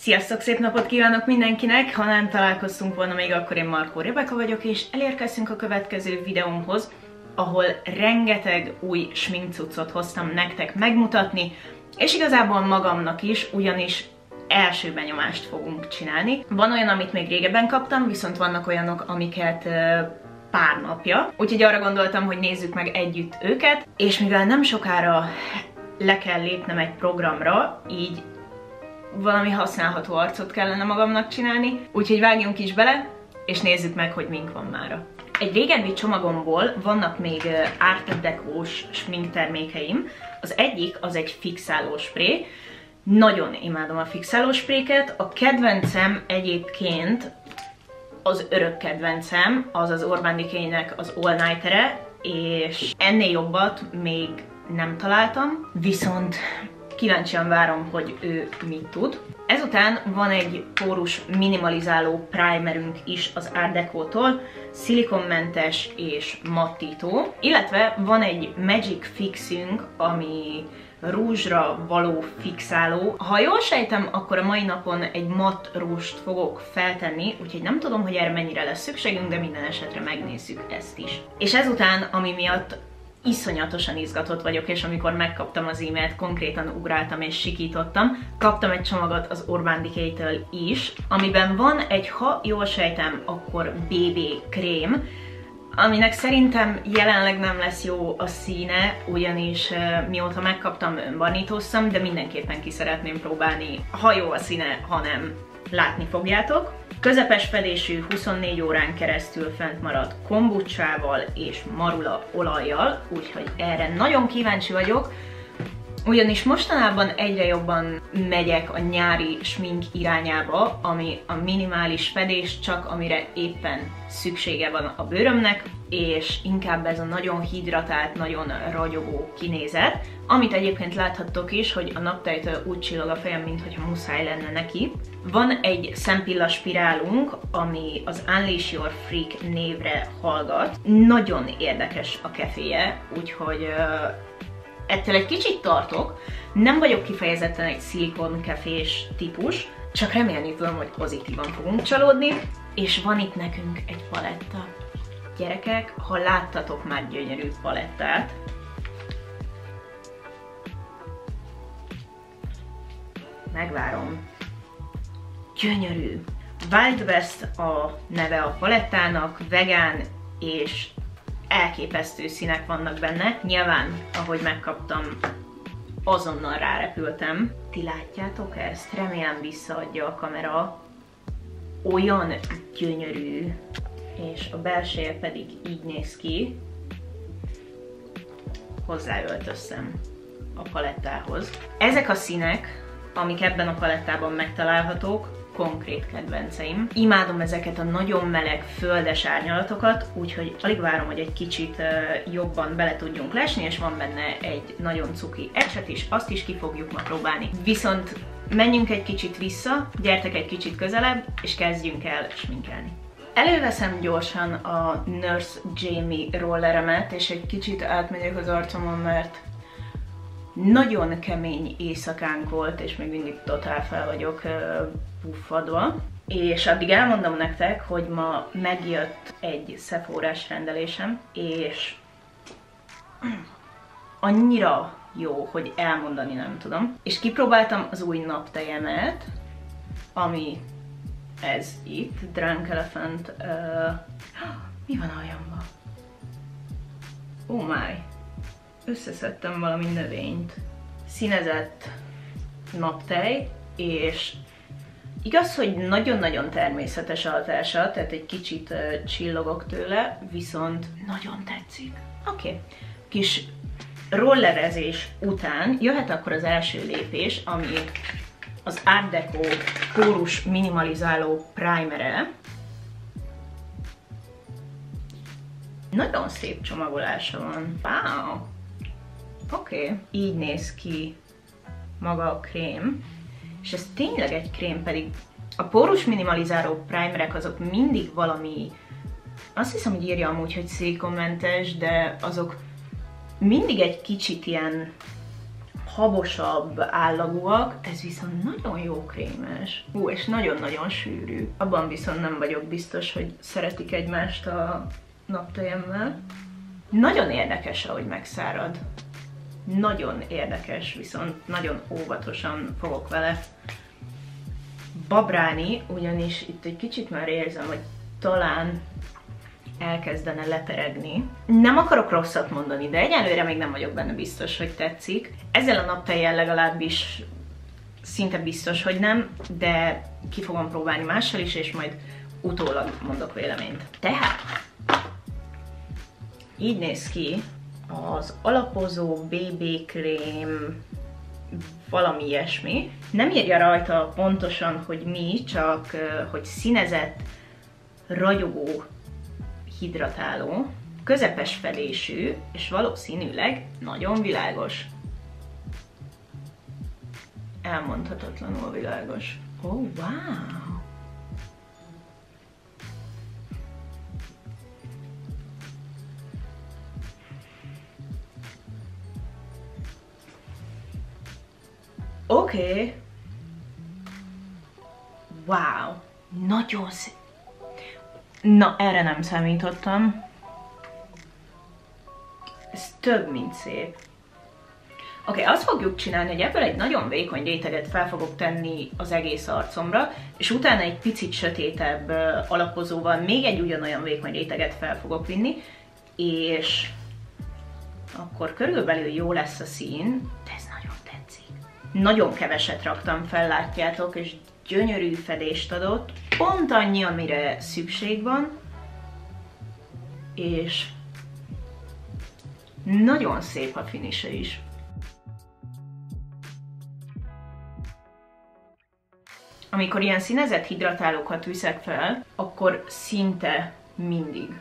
Sziasztok, szép napot kívánok mindenkinek! Ha nem találkoztunk volna még, akkor én Markó Rebeka vagyok, és elérkeztünk a következő videómhoz, ahol rengeteg új sminkcuccot hoztam nektek megmutatni, és igazából magamnak is, ugyanis első benyomást fogunk csinálni. Van olyan, amit még régebben kaptam, viszont vannak olyanok, amiket pár napja. Úgyhogy arra gondoltam, hogy nézzük meg együtt őket, és mivel nem sokára le kell lépnem egy programra, így valami használható arcot kellene magamnak csinálni, úgyhogy vágjunk is bele, és nézzük meg, hogy mink van mára. Egy régebbi csomagomból vannak még Art Deco-s smink termékeim. Az egyik az egy fixáló spray. Nagyon imádom a fixáló spréket. A kedvencem egyébként az örök kedvencem, az az Urban Decay-nek az All Nightere, és ennél jobbat még nem találtam, viszont kíváncsian várom, hogy ő mit tud. Ezután van egy pórus minimalizáló primerünk is az Art Deco-tól, szilikonmentes és mattító, illetve van egy Magic Fixünk, ami rúzsra való fixáló. Ha jól sejtem, akkor a mai napon egy matt rúst fogok feltenni, úgyhogy nem tudom, hogy erre mennyire lesz szükségünk, de minden esetre megnézzük ezt is. És ezután, ami miatt iszonyatosan izgatott vagyok, és amikor megkaptam az e-mailt, konkrétan ugráltam és sikítottam. Kaptam egy csomagot az Urban Decay-től is, amiben van egy, ha jól sejtem, akkor BB krém, aminek szerintem jelenleg nem lesz jó a színe, ugyanis mióta megkaptam, önbarnítoztam, de mindenképpen ki szeretném próbálni, ha jó a színe, ha nem, látni fogjátok. Közepes fedésű 24 órán keresztül fent maradt kombucsával és marula olajjal, úgyhogy erre nagyon kíváncsi vagyok, ugyanis mostanában egyre jobban megyek a nyári smink irányába, ami a minimális fedés, csak amire éppen szüksége van a bőrömnek, és inkább ez a nagyon hidratált, nagyon ragyogó kinézet, amit egyébként láthattok is, hogy a naptejtől úgy csillog a fejem, mintha muszáj lenne neki. Van egy szempilla spirálunk, ami az Unleash Your Freak névre hallgat. Nagyon érdekes a keféje, úgyhogy ettől egy kicsit tartok. Nem vagyok kifejezetten egy szilikon kefés típus, csak remélni tudom, hogy pozitívan fogunk csalódni, és van itt nekünk egy paletta. Gyerekek, ha láttatok már gyönyörű palettát, megvárom. Gyönyörű. Wild West a neve a palettának, vegán és elképesztő színek vannak benne. Nyilván, ahogy megkaptam, azonnal rárepültem. Ti látjátok ezt? Remélem visszaadja a kamera. Olyan gyönyörű, és a belseje pedig így néz ki. Hozzáöltöztem a palettához. Ezek a színek, amik ebben a palettában megtalálhatók, konkrét kedvenceim. Imádom ezeket a nagyon meleg, földes árnyalatokat, úgyhogy alig várom, hogy egy kicsit jobban bele tudjunk lesni, és van benne egy nagyon cuki ecset is, azt is ki fogjuk ma próbálni. Viszont menjünk egy kicsit vissza, gyertek egy kicsit közelebb, és kezdjünk el sminkelni. Előveszem gyorsan a Nurse Jamie rolleremet, és egy kicsit átmegyek az arcomon, mert nagyon kemény éjszakánk volt, és még mindig totál fel vagyok puffadva. És addig elmondom nektek, hogy ma megjött egy sephora rendelésem, és annyira jó, hogy elmondani nem tudom. És kipróbáltam az új naptejemet, ami ez itt, Drunk Elephant. Uh, mi van aljamba? Oh my! Összeszedtem valami növényt. Színezett naptej, és Igaz, hogy nagyon-nagyon természetes a hatása, tehát egy kicsit uh, csillogok tőle, viszont nagyon tetszik. Oké. Okay. Kis rollerezés után jöhet akkor az első lépés, ami az Art Deco pórus minimalizáló primere. Nagyon szép csomagolása van. Wow! Oké, okay. így néz ki maga a krém és ez tényleg egy krém, pedig a pórus minimalizáló primerek azok mindig valami, azt hiszem, hogy írja amúgy, hogy szilikonmentes, de azok mindig egy kicsit ilyen habosabb állagúak, ez viszont nagyon jó krémes. Ú, és nagyon-nagyon sűrű. Abban viszont nem vagyok biztos, hogy szeretik egymást a naptejemmel. Nagyon érdekes, ahogy megszárad. Nagyon érdekes, viszont nagyon óvatosan fogok vele babrálni, ugyanis itt egy kicsit már érzem, hogy talán elkezdene leperegni. Nem akarok rosszat mondani, de egyelőre még nem vagyok benne biztos, hogy tetszik. Ezzel a naptejjel legalábbis szinte biztos, hogy nem, de ki fogom próbálni mással is, és majd utólag mondok véleményt. Tehát, így néz ki az alapozó BB krém valami ilyesmi. Nem írja rajta pontosan, hogy mi, csak hogy színezett, ragyogó hidratáló, közepes felésű, és valószínűleg nagyon világos. Elmondhatatlanul világos. Oh, wow! Oké. Wow. Nagyon szép. Na, erre nem számítottam. Ez több, mint szép. Oké, okay, azt fogjuk csinálni, hogy ebből egy nagyon vékony réteget fel fogok tenni az egész arcomra, és utána egy picit sötétebb alapozóval még egy ugyanolyan vékony réteget fel fogok vinni, és akkor körülbelül jó lesz a szín, de nagyon keveset raktam fel, látjátok, és gyönyörű fedést adott, pont annyi, amire szükség van, és nagyon szép a finise is. Amikor ilyen színezett hidratálókat viszek fel, akkor szinte mindig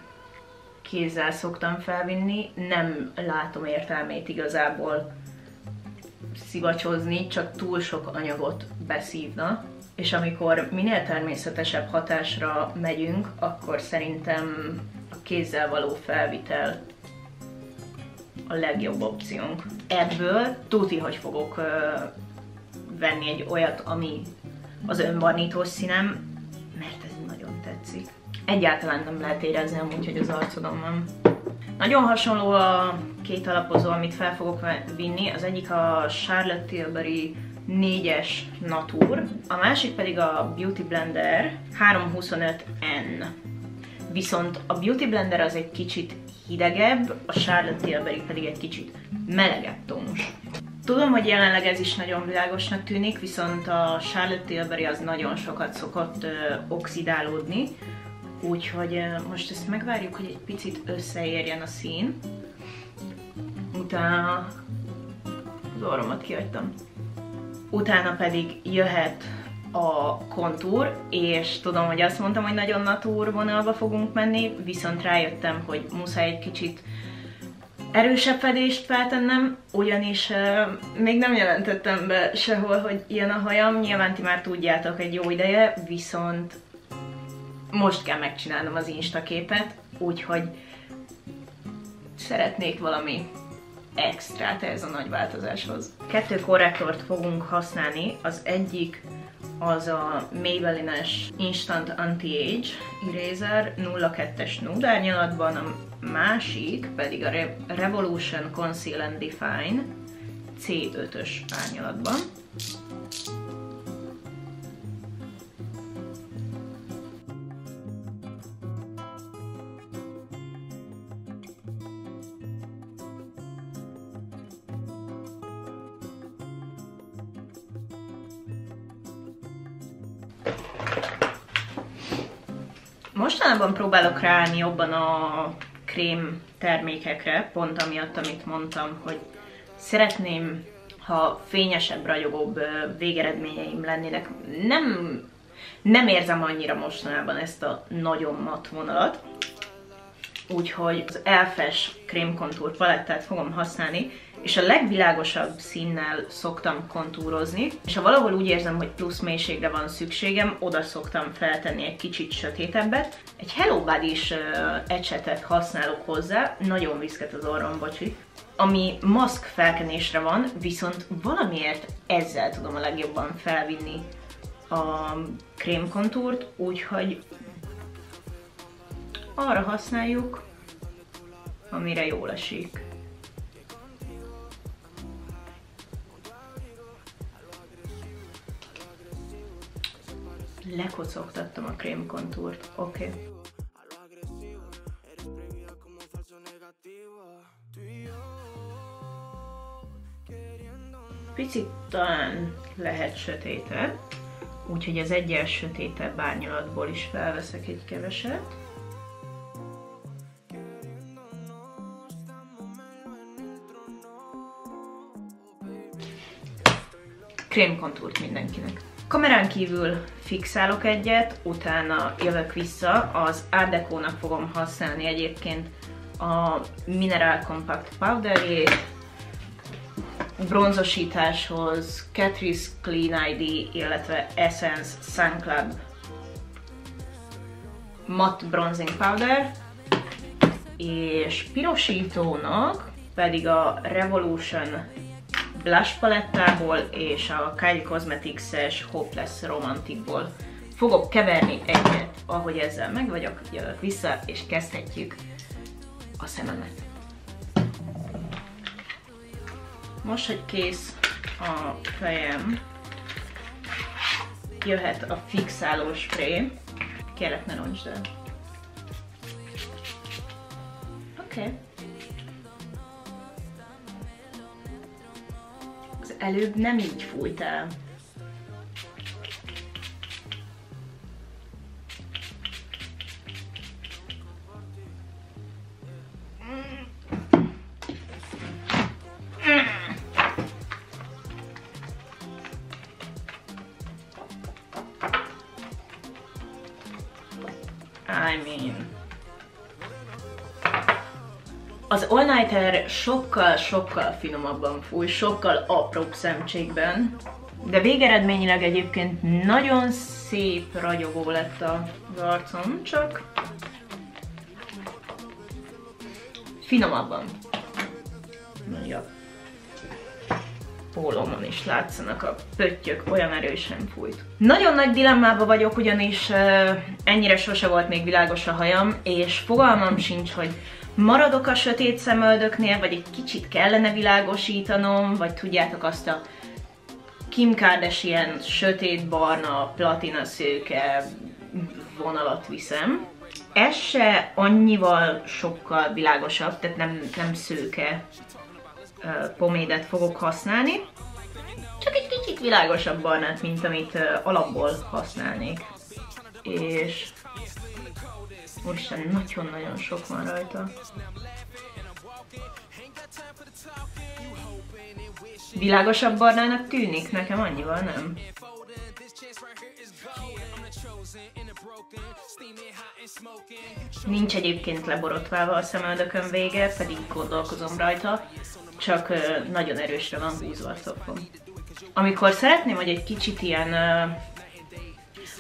kézzel szoktam felvinni, nem látom értelmét igazából szivacsozni, csak túl sok anyagot beszívna és amikor minél természetesebb hatásra megyünk, akkor szerintem a kézzel való felvitel a legjobb opciónk. Ebből tuti, hogy fogok uh, venni egy olyat, ami az önbarnítós színem, mert ez nagyon tetszik. Egyáltalán nem lehet érezni amúgy, hogy az arcodon van. Nagyon hasonló a két alapozó, amit fel fogok vinni. Az egyik a Charlotte Tilbury 4-es Natur, a másik pedig a Beauty Blender 325N. Viszont a Beauty Blender az egy kicsit hidegebb, a Charlotte Tilbury pedig egy kicsit melegebb tónus. Tudom, hogy jelenleg ez is nagyon világosnak tűnik, viszont a Charlotte Tilbury az nagyon sokat szokott ö, oxidálódni, úgyhogy most ezt megvárjuk, hogy egy picit összeérjen a szín. Utána az orromat kihagytam utána pedig jöhet a kontúr, és tudom, hogy azt mondtam, hogy nagyon natúr vonalba fogunk menni, viszont rájöttem, hogy muszáj egy kicsit erősebb fedést feltennem, ugyanis uh, még nem jelentettem be sehol, hogy ilyen a hajam, nyilván ti már tudjátok egy jó ideje, viszont most kell megcsinálnom az Insta képet, úgyhogy szeretnék valami extrát ez a nagy változáshoz. Kettő korrektort fogunk használni, az egyik az a Maybelline-es Instant Anti-Age Eraser 02-es nude árnyalatban, a másik pedig a Revolution Conceal and Define C5-ös árnyalatban. Mostanában próbálok ráállni jobban a krém termékekre, pont amiatt, amit mondtam, hogy szeretném, ha fényesebb, ragyogóbb végeredményeim lennének. Nem, nem érzem annyira mostanában ezt a nagyon mat vonalat, úgyhogy az Elfes krémkontúr palettát fogom használni, és a legvilágosabb színnel szoktam kontúrozni, és ha valahol úgy érzem, hogy plusz mélységre van szükségem, oda szoktam feltenni egy kicsit sötétebbet. Egy Hello Buddy is ecsetet használok hozzá, nagyon viszket az orrom, bocsi. ami maszk felkenésre van, viszont valamiért ezzel tudom a legjobban felvinni a krémkontúrt, úgyhogy arra használjuk, amire jól esik. Lekocogtattam a krémkontúrt, oké. Okay. Picit talán lehet sötétebb, úgyhogy az egyes sötétebb árnyalatból is felveszek egy keveset. Krémkontúrt mindenkinek. Kamerán kívül fixálok egyet, utána jövök vissza, az Art Deco-nak fogom használni egyébként a Mineral Compact Powderjét, bronzosításhoz Catrice Clean ID, illetve Essence Sun Club Matte Bronzing Powder, és pirosítónak pedig a Revolution blush palettából és a Kylie Cosmetics-es Hopeless Romanticból fogok keverni egyet, ahogy ezzel meg vagyok, jövök vissza, és kezdhetjük a szememet. Most, hogy kész a fejem, jöhet a fixáló spray. Kérlek, ne roncsd el. Oké. Okay. Előbb nem így fújt el. Az All-Nighter sokkal-sokkal finomabban fúj, sokkal apróbb szemcsékben, de végeredményileg egyébként nagyon szép ragyogó lett az arcom, csak finomabban. Mondja pólómon is látszanak a pöttyök, olyan erősen fújt. Nagyon nagy dilemmában vagyok, ugyanis ennyire sose volt még világos a hajam, és fogalmam sincs, hogy maradok a sötét szemöldöknél, vagy egy kicsit kellene világosítanom, vagy tudjátok azt a Kim Kardashian sötét-barna, platina szőke vonalat viszem. Ez se annyival sokkal világosabb, tehát nem, nem szőke pomédet fogok használni. Csak egy kicsit világosabb barnát, mint amit alapból használnék. És Úristen, nagyon-nagyon sok van rajta. Világosabb barnának tűnik, nekem annyival nem. Nincs egyébként leborotválva a szemöldökön vége, pedig gondolkozom rajta, csak nagyon erősre van húzva a szofom. Amikor szeretném, hogy egy kicsit ilyen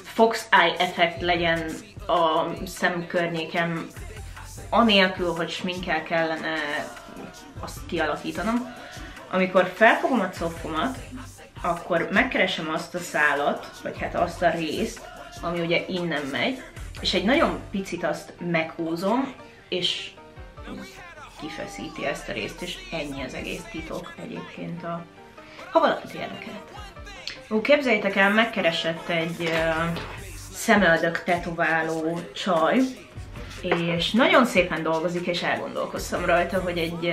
fox eye effekt legyen a szemkörnyékem, anélkül, hogy sminkel kellene azt kialakítanom, amikor felfogom a cofomat, akkor megkeresem azt a szálat, vagy hát azt a részt, ami ugye innen megy, és egy nagyon picit azt meghúzom, és kifeszíti ezt a részt, és ennyi az egész titok egyébként a... Ha valakit érdekelt. Ó, képzeljétek el, megkeresett egy uh, szemöldök tetováló csaj, és nagyon szépen dolgozik, és elgondolkoztam rajta, hogy egy,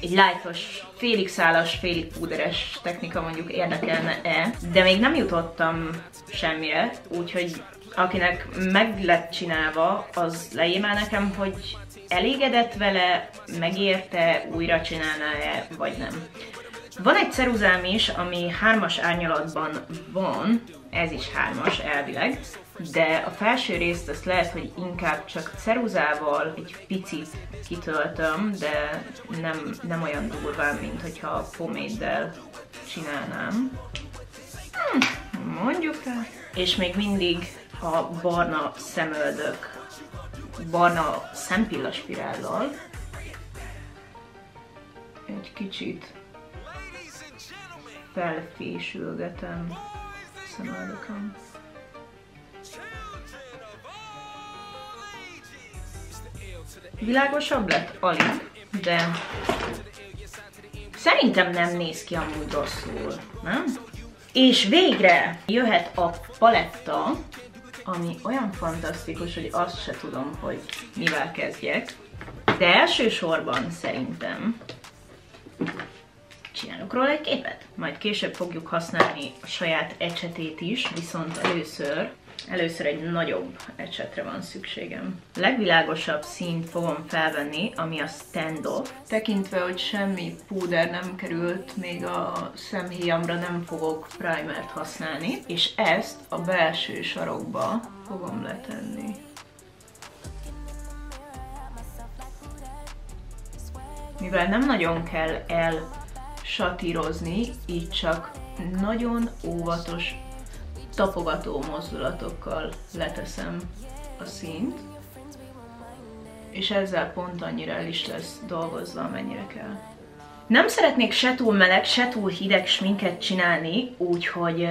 egy lightos, félig szálas, félig púderes technika mondjuk érdekelne-e, de még nem jutottam semmire, úgyhogy akinek meg lett csinálva, az leírná nekem, hogy elégedett vele, megérte, újra csinálná-e, vagy nem. Van egy ceruzám is, ami hármas árnyalatban van, ez is hármas elvileg, de a felső részt azt lehet, hogy inkább csak ceruzával egy picit kitöltöm, de nem, nem olyan durván, mint hogyha poméddel csinálnám. Hm, mondjuk rá. És még mindig a barna szemöldök barna szempillaspirállal egy kicsit felfésülgetem szemöldököm. Világosabb lett? Alig, de szerintem nem néz ki amúgy rosszul, nem? És végre jöhet a paletta, ami olyan fantasztikus, hogy azt se tudom, hogy mivel kezdjek. De elsősorban szerintem csinálok róla egy képet. Majd később fogjuk használni a saját ecsetét is, viszont először Először egy nagyobb ecsetre van szükségem. Legvilágosabb színt fogom felvenni, ami a standoff. Tekintve, hogy semmi púder nem került, még a szemhéjamra nem fogok primert használni, és ezt a belső sarokba fogom letenni. Mivel nem nagyon kell elsatírozni, így csak nagyon óvatos tapogató mozdulatokkal leteszem a színt, és ezzel pont annyira el is lesz dolgozva, amennyire kell. Nem szeretnék se túl meleg, se túl hideg sminket csinálni, úgyhogy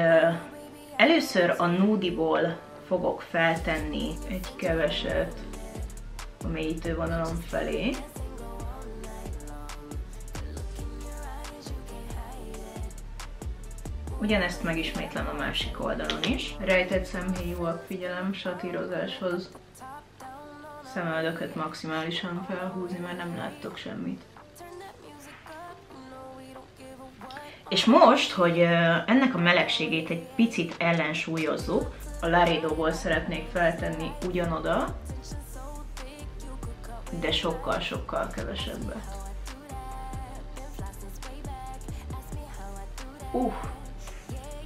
először a nudiból fogok feltenni egy keveset a mélyítő felé. Ugyanezt megismétlem a másik oldalon is. Rejtett szemhéjúak figyelem satírozáshoz. Szemöldököt maximálisan felhúzni, mert nem láttok semmit. És most, hogy ennek a melegségét egy picit ellensúlyozzuk, a Laredo-ból szeretnék feltenni ugyanoda, de sokkal-sokkal kevesebbet. Uh,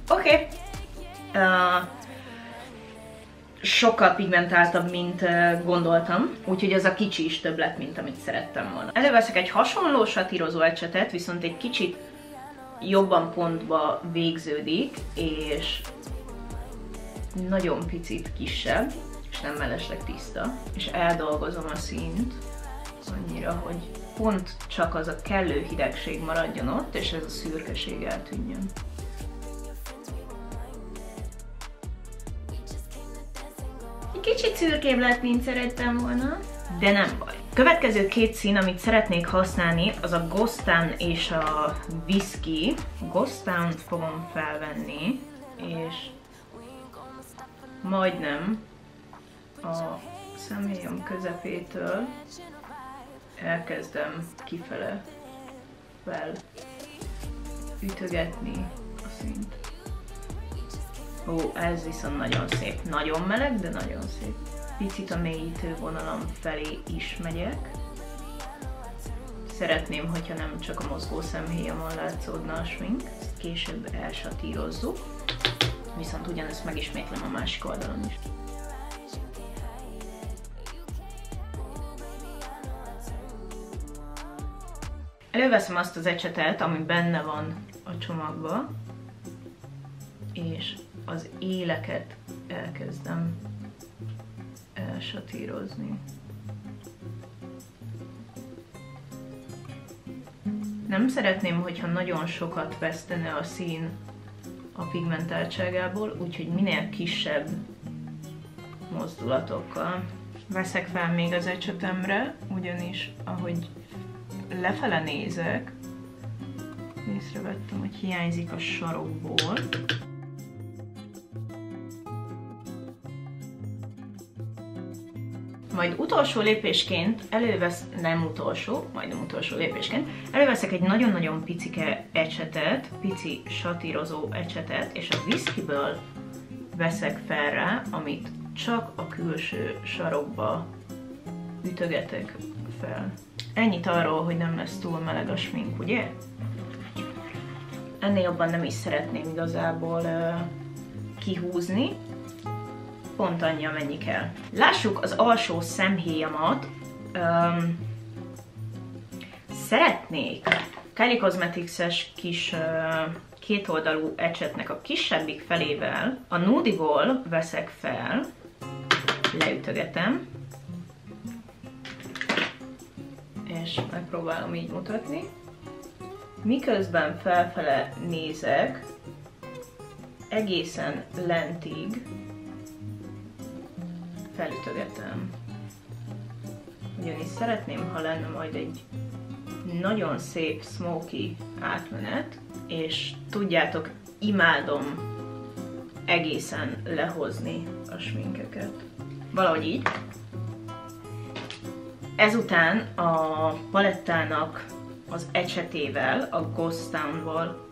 Oké. Okay. Uh, sokkal pigmentáltabb, mint uh, gondoltam, úgyhogy az a kicsi is több lett, mint amit szerettem volna. Előveszek egy hasonló satírozó ecsetet, viszont egy kicsit jobban pontba végződik, és nagyon picit kisebb, és nem mellesleg tiszta, és eldolgozom a színt annyira, hogy pont csak az a kellő hidegség maradjon ott, és ez a szürkeség eltűnjön. Kicsit szürkébb lett, mint szerettem volna, de nem baj. Következő két szín, amit szeretnék használni, az a Ghost Town és a Whisky. Ghost town fogom felvenni, és majdnem a szemhéjam közepétől elkezdem kifele fel ütögetni a színt. Ó, ez viszont nagyon szép. Nagyon meleg, de nagyon szép. Picit a mélyítő vonalam felé is megyek. Szeretném, hogyha nem csak a mozgó szemhéjamon látszódna a smink, ezt később elsatírozzuk, viszont ugyanezt megismétlem a másik oldalon is. Előveszem azt az ecsetet, ami benne van a csomagba, és az éleket elkezdem elsatírozni. Nem szeretném, hogyha nagyon sokat vesztene a szín a pigmentáltságából, úgyhogy minél kisebb mozdulatokkal. Veszek fel még az ecsetemre, ugyanis ahogy lefele nézek, észrevettem, hogy hiányzik a sarokból. Majd utolsó lépésként elővesz, nem utolsó, majdnem utolsó lépésként, előveszek egy nagyon-nagyon picike ecsetet, pici satírozó ecsetet, és a whiskyből veszek fel rá, amit csak a külső sarokba ütögetek fel. Ennyit arról, hogy nem lesz túl meleg a smink, ugye? Ennél jobban nem is szeretném igazából uh, kihúzni, pont annyi, amennyi kell. Lássuk az alsó szemhéjamat. Um, szeretnék Kylie Cosmetics-es kis uh, kétoldalú ecsetnek a kisebbik felével a Nudival veszek fel, leütögetem, és megpróbálom így mutatni. miközben felfele nézek, egészen lentig felütögetem. Ugyanis szeretném, ha lenne majd egy nagyon szép smoky átmenet, és tudjátok, imádom egészen lehozni a sminkeket. Valahogy így. Ezután a palettának az ecsetével, a Ghost Town-ból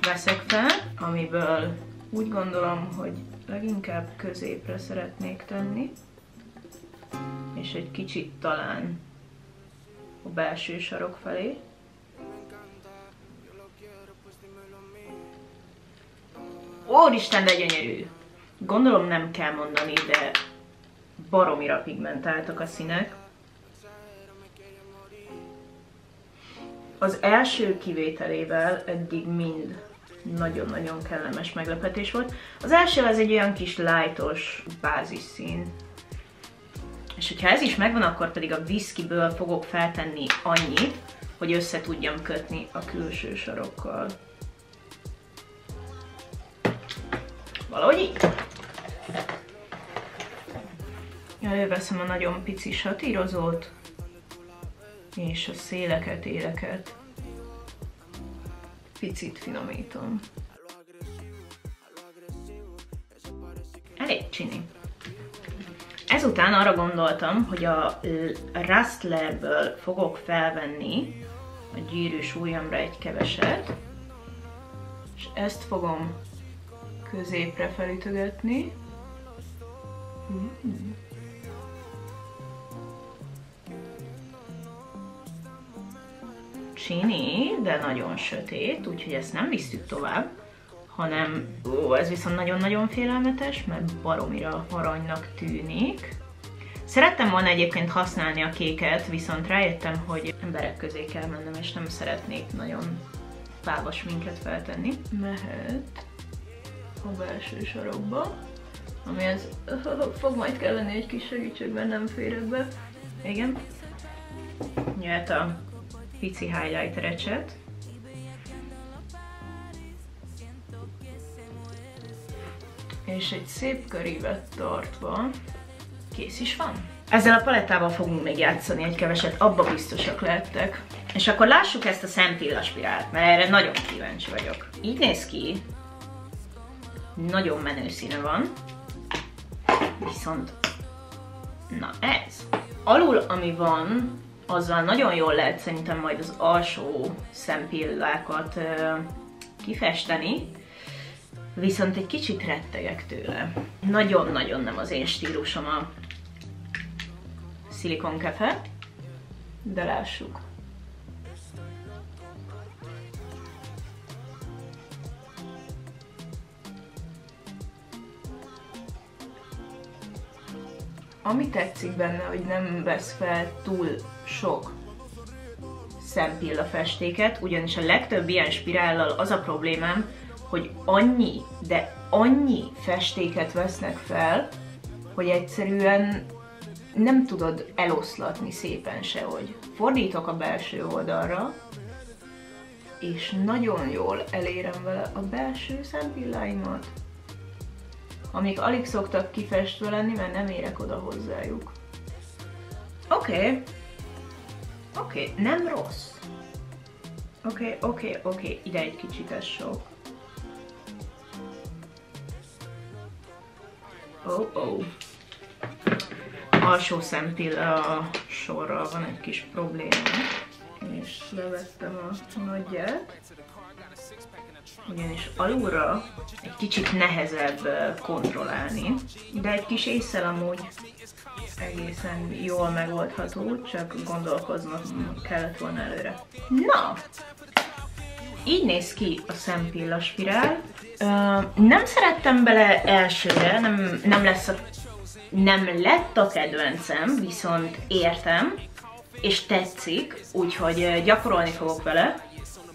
veszek fel, amiből úgy gondolom, hogy leginkább középre szeretnék tenni, és egy kicsit talán a belső sarok felé. Úristen, de gyönyörű! Gondolom nem kell mondani, de baromira pigmentáltak a színek. Az első kivételével eddig mind nagyon-nagyon kellemes meglepetés volt. Az első az egy olyan kis lightos bázisszín. És hogyha ez is megvan, akkor pedig a whiskyből fogok feltenni annyit, hogy össze tudjam kötni a külső sarokkal. Valahogy így. Előveszem a nagyon pici satírozót, és a széleket, éleket picit finomítom. Elég csini. Ezután arra gondoltam, hogy a Rustlerből fogok felvenni a gyűrűs ujjamra egy keveset, és ezt fogom középre felütögetni. Mm. Csini, de nagyon sötét, úgyhogy ezt nem visztük tovább, hanem ó, ez viszont nagyon-nagyon félelmetes, mert baromira aranynak tűnik. Szerettem volna egyébként használni a kéket, viszont rájöttem, hogy emberek közé kell mennem, és nem szeretnék nagyon fávas minket feltenni. Mehet a belső sarokba, ami az fog majd kelleni egy kis segítségben, nem férek be. Igen. Jöhet a pici highlighter ecset. És egy szép körívet tartva kész is van. Ezzel a palettával fogunk még játszani egy keveset, abba biztosak lehettek. És akkor lássuk ezt a szempilla spirált, mert erre nagyon kíváncsi vagyok. Így néz ki. Nagyon menő színe van. Viszont, na ez. Alul, ami van, azzal nagyon jól lehet szerintem majd az alsó szempillákat kifesteni, viszont egy kicsit rettegek tőle. Nagyon-nagyon nem az én stílusom a szilikonkefe, de lássuk. Ami tetszik benne, hogy nem vesz fel túl sok szempilla festéket, ugyanis a legtöbb ilyen spirállal az a problémám, hogy annyi, de annyi festéket vesznek fel, hogy egyszerűen nem tudod eloszlatni szépen sehogy. Fordítok a belső oldalra, és nagyon jól elérem vele a belső szempilláimat, amik alig szoktak kifestve lenni, mert nem érek oda hozzájuk. Oké, okay. Oké, okay, nem rossz. Oké, okay, oké, okay, oké, okay. ide egy kicsit ez sok. Oh, oh. Alsó szempilla sorral van egy kis probléma, és levettem a nagyját, ugyanis alulra egy kicsit nehezebb kontrollálni, de egy kis észsel amúgy egészen jól megoldható, csak gondolkoznom kellett volna előre. Na! Így néz ki a szempilla spirál. Uh, nem szerettem bele elsőre, nem, nem lesz a nem lett a kedvencem, viszont értem, és tetszik, úgyhogy gyakorolni fogok vele,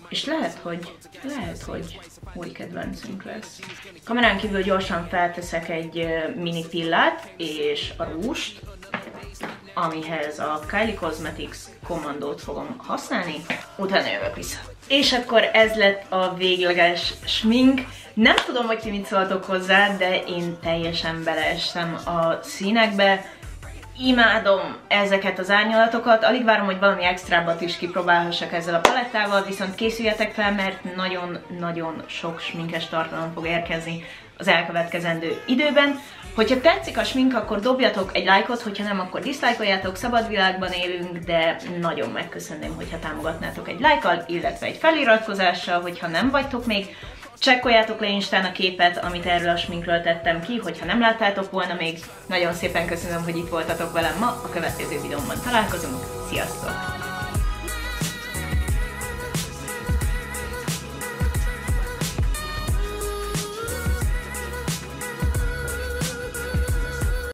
és lehet, hogy, lehet, hogy új kedvencünk lesz. Kamerán kívül gyorsan felteszek egy mini pillát és a rúst, amihez a Kylie Cosmetics kommandót fogom használni, utána jövök vissza. És akkor ez lett a végleges smink. Nem tudom, hogy ti mit szóltok hozzá, de én teljesen beleestem a színekbe. Imádom ezeket az árnyalatokat, alig várom, hogy valami extrábat is kipróbálhassak ezzel a palettával, viszont készüljetek fel, mert nagyon-nagyon sok sminkes tartalom fog érkezni az elkövetkezendő időben. Hogyha tetszik a smink, akkor dobjatok egy lájkot, hogyha nem, akkor diszlájkoljátok, szabad világban élünk, de nagyon megköszönném, hogyha támogatnátok egy lájkkal, illetve egy feliratkozással, hogyha nem vagytok még. Csekkoljátok le Instán a képet, amit erről a sminkről tettem ki, hogyha nem láttátok volna még. Nagyon szépen köszönöm, hogy itt voltatok velem ma, a következő videómban találkozunk. Sziasztok!